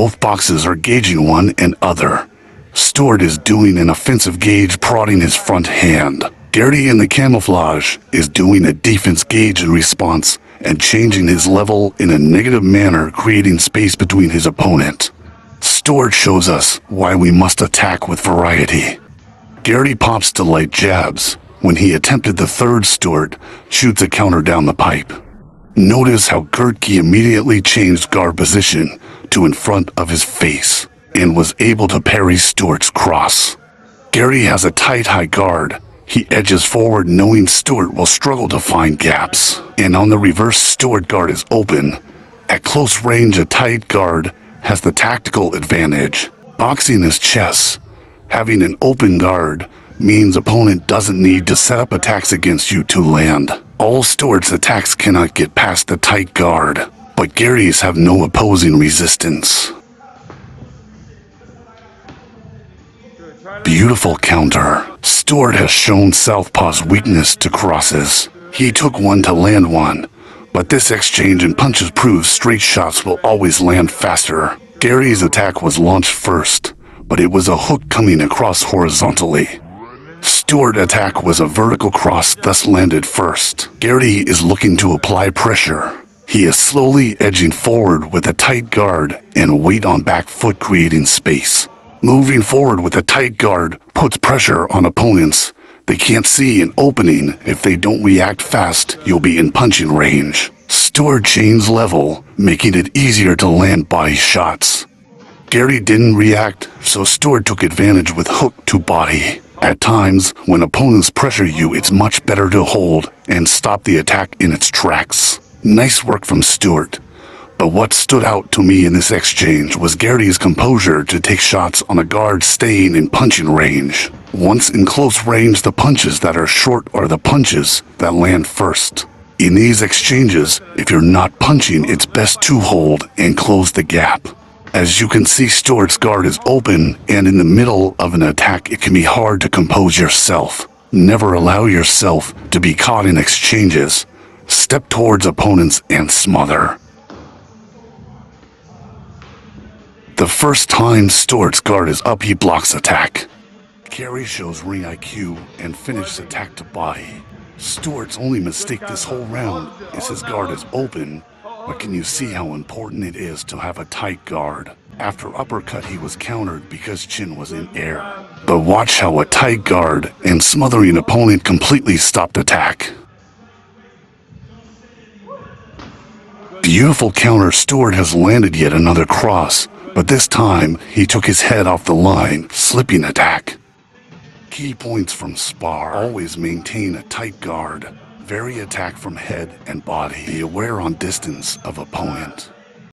Both boxes are gauging one and other. Stuart is doing an offensive gauge prodding his front hand. Garrity in the camouflage is doing a defense gauge in response and changing his level in a negative manner creating space between his opponent. Stuart shows us why we must attack with variety. Garrity pops to light jabs. When he attempted the third Stuart shoots a counter down the pipe. Notice how Garrity immediately changed guard position to in front of his face and was able to parry Stuart's cross. Gary has a tight high guard. He edges forward knowing Stuart will struggle to find gaps. And on the reverse, Stuart guard is open. At close range, a tight guard has the tactical advantage. Boxing is chess. Having an open guard means opponent doesn't need to set up attacks against you to land. All Stuart's attacks cannot get past the tight guard, but Gary's have no opposing resistance. Beautiful counter. Stuart has shown Southpaw's weakness to crosses. He took one to land one, but this exchange in punches proves straight shots will always land faster. Gary's attack was launched first, but it was a hook coming across horizontally. Stuart attack was a vertical cross thus landed first. Garrity is looking to apply pressure. He is slowly edging forward with a tight guard and weight on back foot creating space. Moving forward with a tight guard puts pressure on opponents. They can't see an opening. If they don't react fast, you'll be in punching range. Stuart chains level, making it easier to land body shots. Gary didn't react, so Stuart took advantage with hook to body. At times, when opponents pressure you, it's much better to hold and stop the attack in its tracks. Nice work from Stuart. But what stood out to me in this exchange was Garrity's composure to take shots on a guard staying in punching range. Once in close range, the punches that are short are the punches that land first. In these exchanges, if you're not punching, it's best to hold and close the gap. As you can see, Stuart's guard is open, and in the middle of an attack, it can be hard to compose yourself. Never allow yourself to be caught in exchanges. Step towards opponents and smother. The first time Stuart's guard is up, he blocks attack. Gary shows ring IQ and finishes attack to body. Stuart's only mistake this whole round is his guard is open, but can you see how important it is to have a tight guard? After uppercut, he was countered because Chin was in air. But watch how a tight guard and smothering opponent completely stopped attack. Beautiful counter, Stuart has landed yet another cross, but this time he took his head off the line, slipping attack. Key points from spar always maintain a tight guard. Vary attack from head and body. Be aware on distance of opponent.